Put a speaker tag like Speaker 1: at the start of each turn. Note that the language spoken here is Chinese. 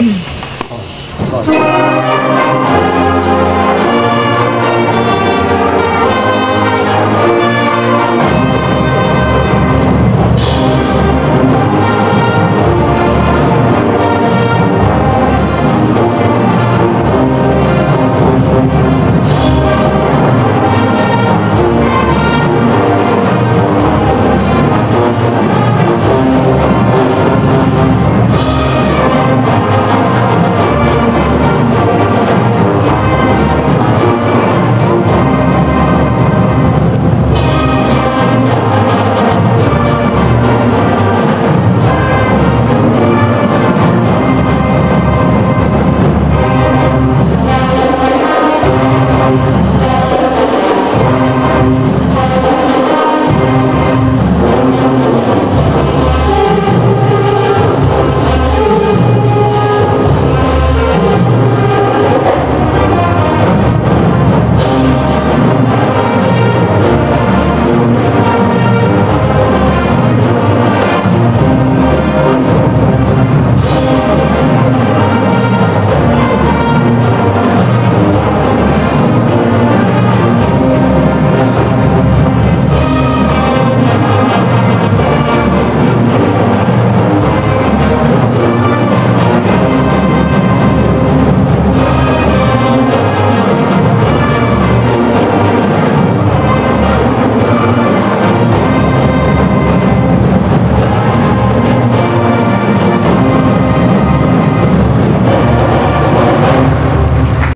Speaker 1: 嗯，好，好。